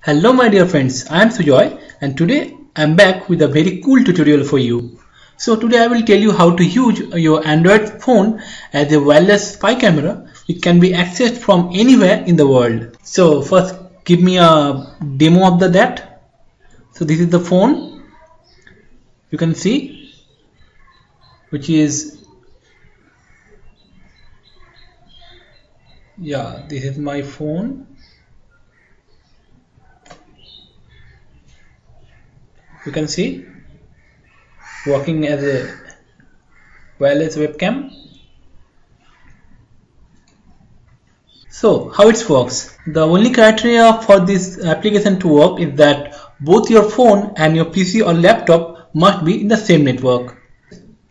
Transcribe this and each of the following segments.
Hello my dear friends, I am Sujoy and today I am back with a very cool tutorial for you. So today I will tell you how to use your Android phone as a wireless spy camera It can be accessed from anywhere in the world. So first give me a demo of the that. So this is the phone you can see which is yeah this is my phone you can see working as a wireless webcam. So how it works. The only criteria for this application to work is that both your phone and your PC or laptop must be in the same network.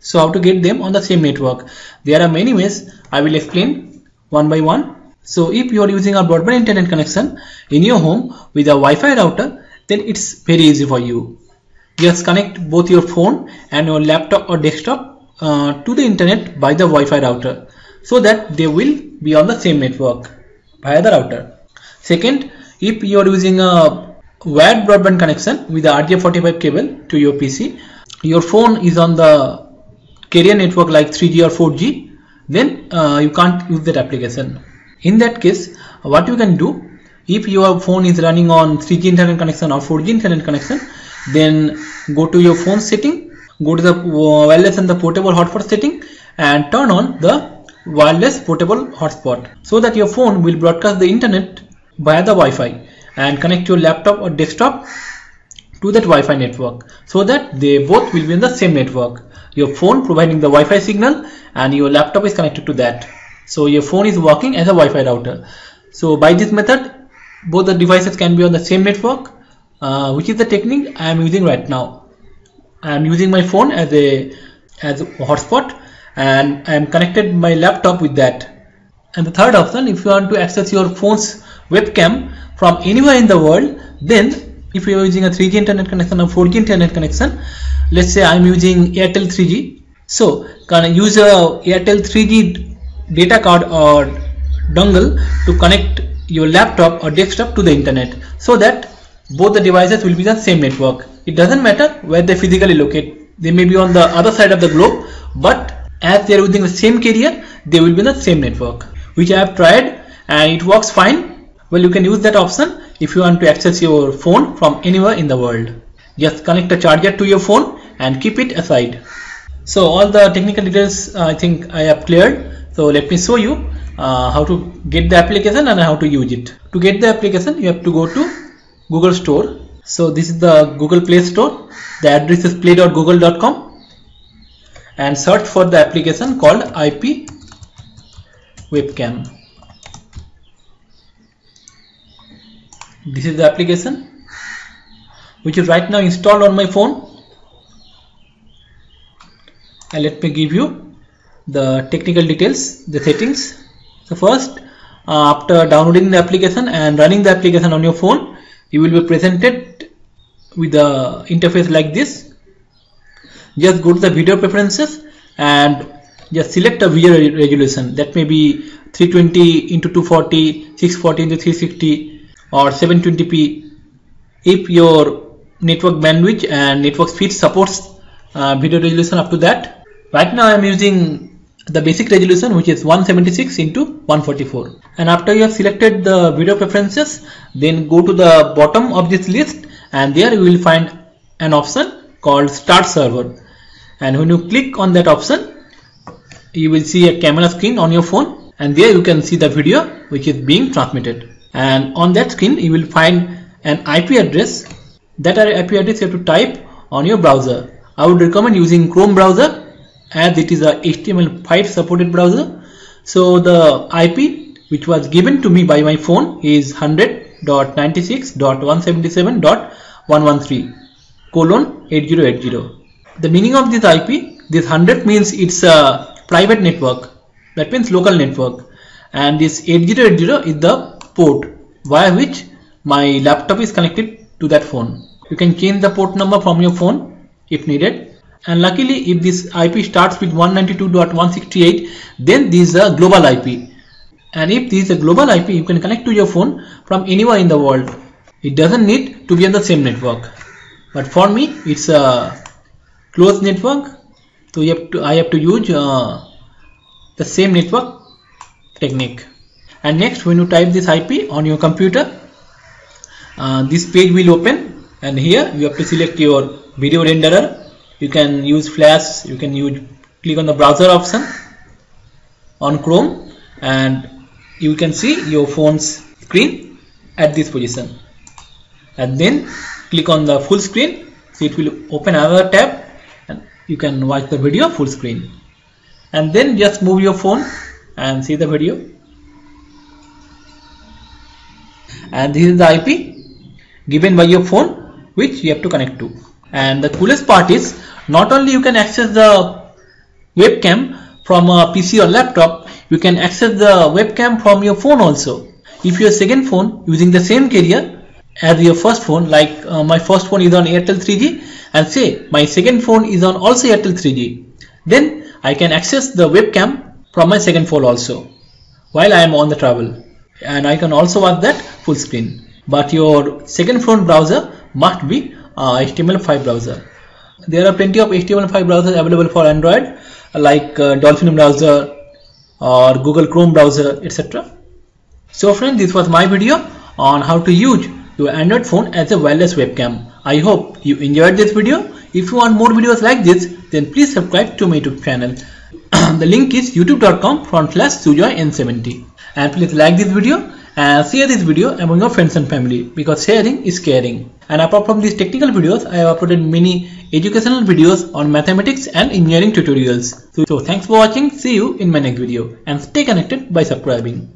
So how to get them on the same network? There are many ways. I will explain one by one. So if you are using a broadband internet connection in your home with a Wi-Fi router then it's very easy for you just connect both your phone and your laptop or desktop uh, to the internet by the Wi-Fi router so that they will be on the same network via the router. Second, if you are using a wired broadband connection with the RJ45 cable to your PC, your phone is on the carrier network like 3G or 4G, then uh, you can't use that application. In that case, what you can do, if your phone is running on 3G internet connection or 4G internet connection, then go to your phone setting go to the uh, wireless and the portable hotspot setting and turn on the wireless portable hotspot so that your phone will broadcast the internet via the Wi-Fi and connect your laptop or desktop to that Wi-Fi network so that they both will be in the same network. Your phone providing the Wi-Fi signal and your laptop is connected to that. So your phone is working as a Wi-Fi router. So by this method both the devices can be on the same network uh, which is the technique I am using right now. I am using my phone as a as a hotspot and I am connected my laptop with that. And the third option, if you want to access your phone's webcam from anywhere in the world, then if you are using a 3G internet connection or 4G internet connection, let's say I am using Airtel 3G. So can use a Airtel 3G data card or dongle to connect your laptop or desktop to the internet so that both the devices will be the same network. It doesn't matter where they physically locate. They may be on the other side of the globe, but as they are using the same carrier, they will be the same network, which I have tried and it works fine. Well, you can use that option if you want to access your phone from anywhere in the world. Just connect a charger to your phone and keep it aside. So all the technical details uh, I think I have cleared. So let me show you uh, how to get the application and how to use it. To get the application, you have to go to Google Store. So this is the Google Play Store. The address is play.google.com and search for the application called IP Webcam. This is the application which is right now installed on my phone and let me give you the technical details, the settings. So first uh, after downloading the application and running the application on your phone you will be presented with the interface like this. Just go to the video preferences and just select a video resolution that may be 320 into 240 640 into 360 or 720p if your network bandwidth and network speed supports uh, video resolution up to that. Right now i'm using the basic resolution which is 176 into 144 and after you have selected the video preferences then go to the bottom of this list and there you will find an option called start server. And when you click on that option you will see a camera screen on your phone and there you can see the video which is being transmitted. And on that screen you will find an IP address. That IP address you have to type on your browser. I would recommend using Chrome browser as it is a HTML5 supported browser. So the IP which was given to me by my phone is 100.96.177.113 colon 8080. The meaning of this IP, this 100 means it's a private network. That means local network. And this 8080 is the port via which my laptop is connected to that phone. You can change the port number from your phone if needed and luckily if this IP starts with 192.168 then this is a global IP and if this is a global IP you can connect to your phone from anywhere in the world. It doesn't need to be on the same network. But for me it's a closed network. So have to I have to use uh, the same network technique. And next when you type this IP on your computer uh, this page will open. And here you have to select your video renderer you can use flash you can use click on the browser option on Chrome and you can see your phone's screen at this position. And then click on the full screen. So it will open another tab and you can watch the video full screen. And then just move your phone and see the video. And this is the IP given by your phone which you have to connect to and the coolest part is not only you can access the webcam from a PC or laptop you can access the webcam from your phone also. If your second phone using the same carrier as your first phone like uh, my first phone is on Airtel 3G and say my second phone is on also Airtel 3G then I can access the webcam from my second phone also while I am on the travel. And I can also watch that full screen. But your second phone browser must be uh, HTML5 browser. There are plenty of HTML5 browsers available for Android like uh, Dolphin browser or Google Chrome browser etc so friends this was my video on how to use your Android phone as a wireless webcam. I hope you enjoyed this video. If you want more videos like this then please subscribe to my YouTube channel. The link is youtube.com front slash sujoyn70 and please like this video and share this video among your friends and family because sharing is caring. And apart from these technical videos I have uploaded many educational videos on mathematics and engineering tutorials. So, so thanks for watching. See you in my next video. And stay connected by subscribing